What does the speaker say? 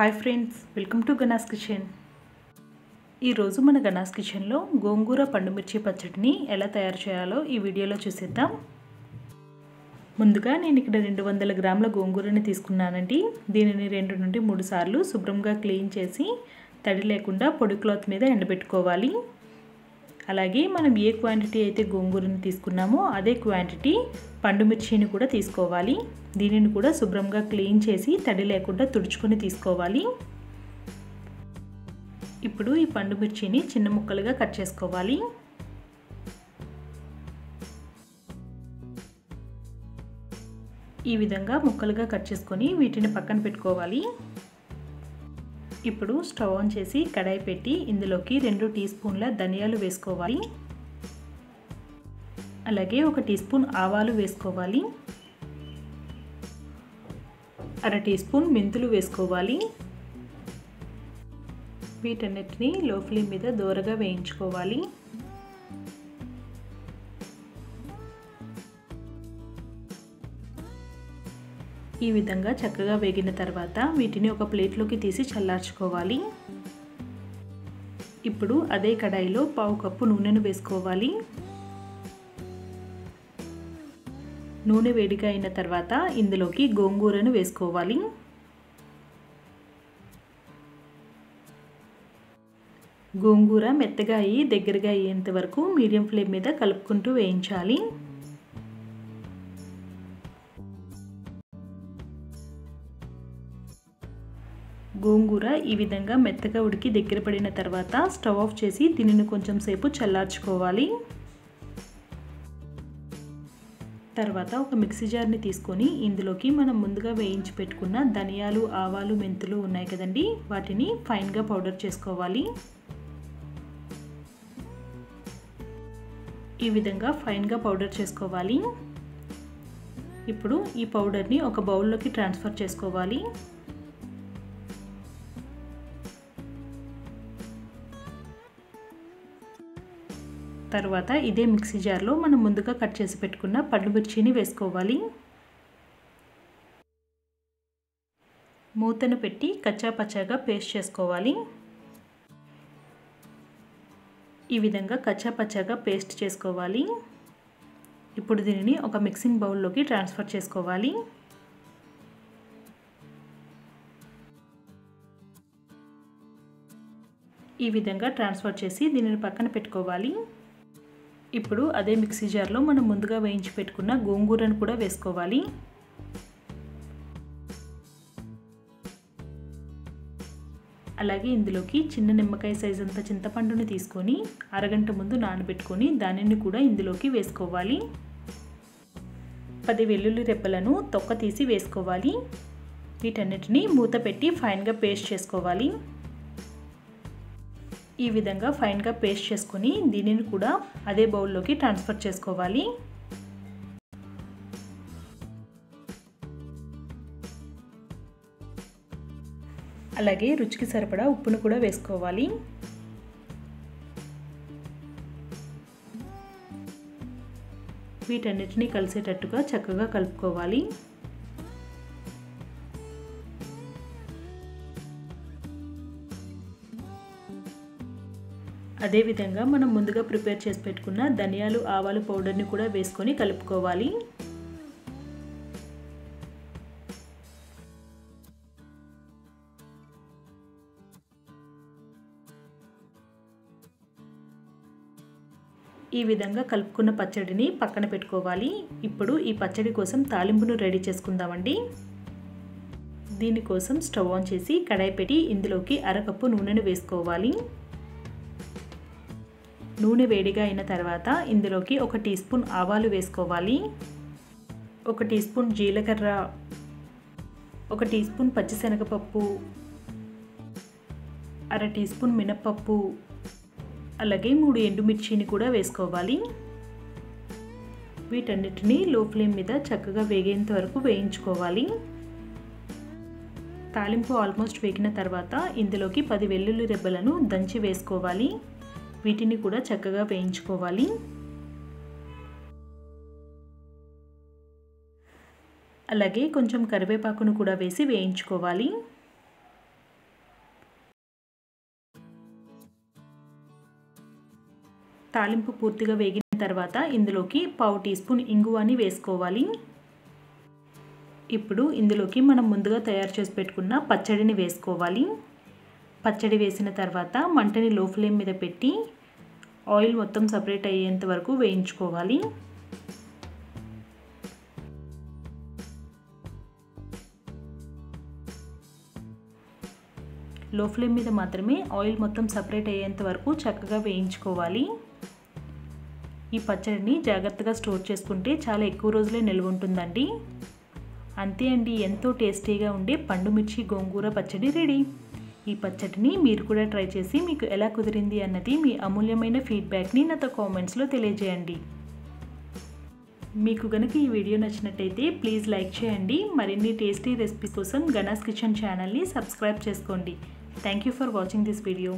Hi friends welcome to Gana's kitchen. ఈరోజు మన గనాస్ కిచెన్లో గోంగూర పండుమిర్చి పచ్చడిని ఎలా తయారు చేయాలో ఈ వీడియోలో చూసేద్దాం. ముందుగా నేను ఇక్కడ రెండు వందల గ్రాముల గోంగూరని తీసుకున్నానండి. దీనిని రెండు నుండి మూడు సార్లు శుభ్రంగా క్లీన్ చేసి తడి లేకుండా పొడి క్లాత్ మీద ఎండబెట్టుకోవాలి. అలాగే మనం ఏ క్వాంటిటీ అయితే గోంగూరని తీసుకున్నామో అదే క్వాంటిటీ పండుమిర్చిని కూడా తీసుకోవాలి. దీనిని కూడా శుభ్రంగా క్లీన్ చేసి తడి లేకుండా తుడుచుకొని తీసుకోవాలి. ఇప్పుడు ఈ పండుమిర్చిని చిన్న ముక్కలుగా కట్ చేసుకోవాలి. ఈ విధంగా ముక్కలుగా కట్ చేసుకొని వీటిని పక్కన పెట్టుకోవాలి. ఇప్పుడు స్టవ్ ఆన్ చేసి కడాయి పెట్టి ఇందులోకి రెండు టీ స్పూన్ల ధనియాలు వేసుకోవాలి. అలాగే ఒక టీ స్పూన్ ఆవాలు వేసుకోవాలి. అర టీ స్పూన్ మెంతులు వేసుకోవాలి. వీటన్నిటిని లో ఫ్లేమ్ మీద దూరగా వేయించుకోవాలి. ఈ విధంగా చక్కగా వేగిన తర్వాత వీటిని ఒక ప్లేట్లోకి తీసి చల్లార్చుకోవాలి. ఇప్పుడు అదే కడాయిలో పావు కప్పు నూనెను వేసుకోవాలి. నూనె వేడిగా అయిన తర్వాత ఇందులోకి గోంగూరను వేసుకోవాలి. గోంగూర మెత్తగా అయ్యి దగ్గరగా అయ్యేంత వరకు మీడియం ఫ్లేమ్ మీద కలుపుకుంటూ వేయించాలి. గోంగూర ఈ విధంగా మెత్తగా ఉడికి దగ్గర పడిన తర్వాత స్టవ్ ఆఫ్ చేసి దీనిని కొంచెం సేపు చల్లార్చుకోవాలి. తర్వాత ఒక మిక్సీ జార్ని తీసుకొని ఇందులోకి మనం ముందుగా వేయించి పెట్టుకున్న ధనియాలు ఆవాలు మెంతులు ఉన్నాయి కదండి వాటిని ఫైన్గా పౌడర్ చేసుకోవాలి. ఈ విధంగా ఫైన్గా పౌడర్ చేసుకోవాలి. ఇప్పుడు ఈ పౌడర్ని ఒక బౌల్లోకి ట్రాన్స్ఫర్ చేసుకోవాలి. తర్వాత ఇదే మిక్సీ జార్లో మనం ముందుగా కట్ చేసి పెట్టుకున్న పండు మిర్చిని వేసుకోవాలి. మూతను పెట్టి కచ్చా పచ్చాగా పేస్ట్ చేసుకోవాలి. ఈ విధంగా కచ్చా పచ్చాగా పేస్ట్ చేసుకోవాలి. ఇప్పుడు దీనిని ఒక మిక్సింగ్ బౌల్లోకి ట్రాన్స్ఫర్ చేసుకోవాలి. ఈ విధంగా ట్రాన్స్ఫర్ చేసి దీనిని పక్కన పెట్టుకోవాలి. ఇప్పుడు అదే మిక్సీ జార్లో మనం ముందుగా వేయించి పెట్టుకున్న గోంగూరను కూడా వేసుకోవాలి. అలాగే ఇందులోకి చిన్న నిమ్మకాయ సైజ్ అంత చింతపండుని తీసుకొని అరగంట ముందు నానబెట్టుకొని దానిని కూడా ఇందులోకి వేసుకోవాలి. పది వెల్లుల్లి రెప్పలను తొక్క తీసి వేసుకోవాలి. వీటన్నిటిని మూత పెట్టి ఫైన్గా పేస్ట్ చేసుకోవాలి. ఈ విధంగా ఫైన్గా పేస్ట్ చేసుకొని దీనిని కూడా అదే బౌల్లోకి ట్రాన్స్ఫర్ చేసుకోవాలి. అలాగే రుచికి సరిపడా ఉప్పును కూడా వేసుకోవాలి. వీటన్నిటిని కలిసేటట్టుగా చక్కగా కలుపుకోవాలి. అదేవిధంగా మనం ముందుగా ప్రిపేర్ చేసి పెట్టుకున్న ధనియాలు ఆవాలు పౌడర్ని కూడా వేసుకొని కలుపుకోవాలి. ఈ విధంగా కలుపుకున్న పచ్చడిని పక్కన పెట్టుకోవాలి. ఇప్పుడు ఈ పచ్చడి కోసం తాలింపును రెడీ చేసుకుందామండి. దీనికోసం స్టవ్ ఆన్ చేసి కడాయి పెట్టి ఇందులోకి అరకప్పు నూనెను వేసుకోవాలి. నూనె వేడిగా అయిన తర్వాత ఇందులోకి ఒక టీ స్పూన్ ఆవాలు వేసుకోవాలి. ఒక టీ స్పూన్ జీలకర్ర. ఒక టీ స్పూన్ పచ్చిశనగపప్పు. అర టీ స్పూన్ మినప్పప్పు. అలాగే మూడు ఎండుమిర్చిని కూడా వేసుకోవాలి. వీటన్నిటిని లో ఫ్లేమ్ మీద చక్కగా వేగేంత వరకు వేయించుకోవాలి. తాలింపు ఆల్మోస్ట్ వేగిన తర్వాత ఇందులోకి పది వెల్లుల్లి రెబ్బలను దంచి వేసుకోవాలి. వీటిని కూడా చక్కగా వేయించుకోవాలి. అలాగే కొంచెం కరివేపాకును కూడా వేసి వేయించుకోవాలి. తాలింపు పూర్తిగా వేగిన తర్వాత ఇందులోకి పావు టీ స్పూన్ ఇంగువాని వేసుకోవాలి. ఇప్పుడు ఇందులోకి మనం ముందుగా తయారు చేసి పెట్టుకున్న పచ్చడిని వేసుకోవాలి. పచ్చడి వేసిన తర్వాత మంటని లో ఫ్లేమ్ మీద పెట్టి ఆయిల్ మొత్తం సపరేట్ అయ్యేంత వరకు వేయించుకోవాలి. లో ఫ్లేమ్ మీద మాత్రమే ఆయిల్ మొత్తం సపరేట్ అయ్యేంత వరకు చక్కగా వేయించుకోవాలి. ఈ పచ్చడిని జాగ్రత్తగా స్టోర్ చేసుకుంటే చాలా ఎక్కువ రోజులే నిల్వ ఉంటుందండి. అంతే అండి ఎంతో టేస్టీగా ఉండే పండుమిర్చి గోంగూర పచ్చడి రెడీ. ఈ పచ్చడిని మీరు కూడా ట్రై చేసి మీకు ఎలా కుదిరింది అన్నది మీ అమూల్యమైన ఫీడ్బ్యాక్ని నాతో కామెంట్స్లో తెలియజేయండి. మీకు కనుక ఈ వీడియో నచ్చినట్టయితే ప్లీజ్ లైక్ చేయండి. మరిన్ని టేస్టీ రెసిపీ కోసం గనాస్ కిచెన్ ఛానల్ని సబ్స్క్రైబ్ చేసుకోండి. Thank you for watching this video.